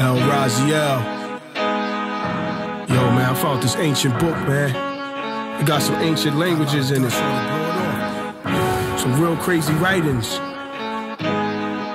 El Raziel. Yo, man, I found this ancient book, man. It got some ancient languages in it. Some real crazy writings.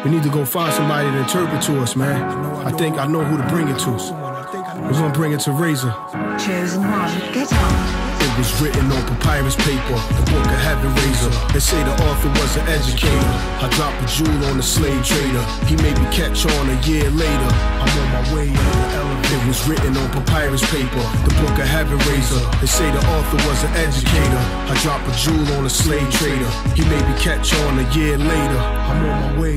We need to go find somebody to interpret to us, man. I think I know who to bring it to. We're gonna bring it to Razah. Chosen one, get on. It was written on papyrus paper, the book of Heaven Razah. They say the author was an educator. I dropped a jewel on a slave trader. He made me catch on a year later. I'm on my way. It was written on papyrus paper, the book of Heaven Razah. They say the author was an educator. I dropped a jewel on a slave trader. He made me catch on a year later. I'm on my way.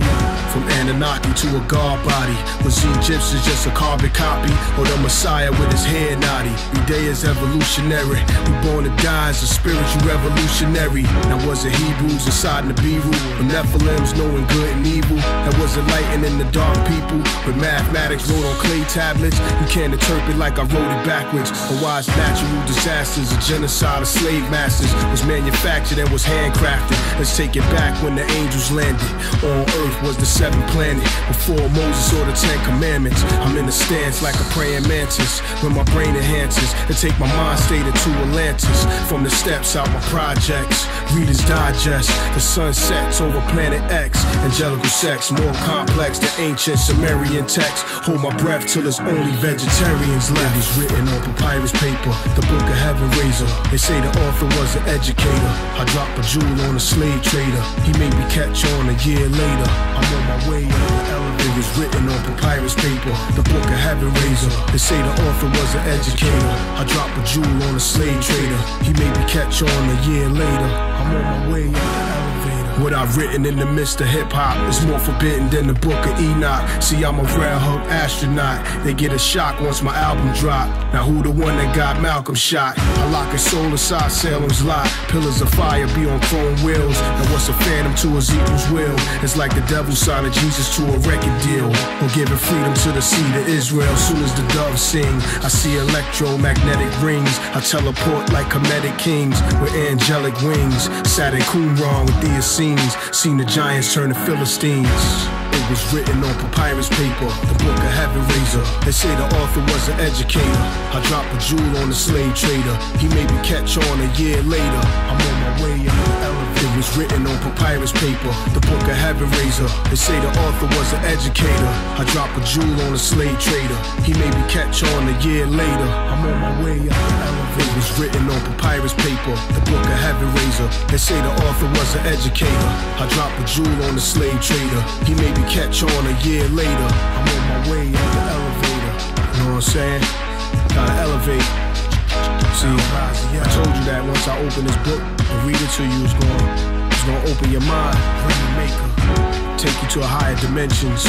From Anunnaki to a god body. Was Egypt is just a carbon copy? Or the Messiah with his hair naughty? Day is evolutionary. We born to die as a spiritual revolutionary. Now was it Hebrews inside the Nibiru? Or Nephilims knowing good and evil? That was it lighting in the dark people? But mathematics wrote on clay tablets. You can't interpret like I wrote it backwards. Or why it's natural disasters, a genocide of slave masters was manufactured and was handcrafted. Let's take it back when the angels landed. On earth was the seventh planet. Before Moses or the Ten Commandments. I'm in a stance like a praying mantis. When my brain enhances and take my mind state into Atlantis. From the steps out my projects. Reader's Digest. The sun sets over planet X. Angelical sex, more complex than ancient Sumerian text. Hold my breath till there's only vegetarians left. It's written on papyrus paper, the book of Heaven Razah. They say the author was an educator. I dropped jewel on a slave trader. He made me catch on a year later. I'm on my way up the elevator. It was written on papyrus paper, the book of Heaven Razah. They say the author was an educator. I dropped a jewel on a slave trader. He made me catch on a year later. I'm on my way up. What I've written in the midst of hip hop is more forbidden than the book of Enoch. See, I'm a rare hook astronaut. They get a shock once my album drop. Now who the one that got Malcolm shot? I lock his soul inside Salem's lot. Pillars of fire be on chrome wheels. And what's a phantom to Ezekiel's will? It's like the devil signing Jesus to a record deal. Or giving freedom to the seed of Israel. Soon as the doves sing, I see electromagnetic rings. I teleport like comedic kings with angelic wings. Sat in Qumran with the Essenes. Seen the giants turn to Philistines. It was written on papyrus paper, the book of Heaven Razah. They say the author was an educator. I dropped a jewel on a slave trader. He made me catch on a year later. I'm on my way the elevator. It was written on papyrus paper, the book of Heaven Razah. They say the author was an educator. I dropped a jewel on a slave trader. He made me catch on a year later. I'm on my way the elevator. It was written on papyrus paper, the book of Heaven Razah. They say the author was an educator. I dropped a jewel on a slave trader. He made me catch on a year later. I'm on my way up the elevator. You know what I'm saying? Gotta elevate. See, I told you that once I open this book and read it to you, it's gonna, it's gonna open your mind, maker, take you to a higher dimensions.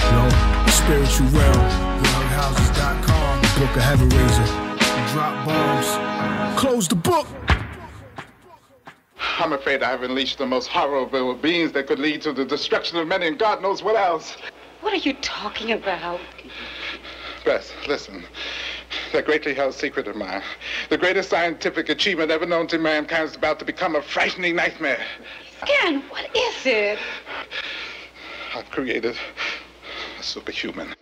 You know, spiritual realm. Younghouses.com, book of Heaven Razah. Drop bombs. Close the book. I'm afraid I've unleashed the most horrible beings that could lead to the destruction of many and God knows what else. What are you talking about? Bess, listen. That greatly held secret of mine, the greatest scientific achievement ever known to mankind, is about to become a frightening nightmare. Scan, what is it? I've created a superhuman.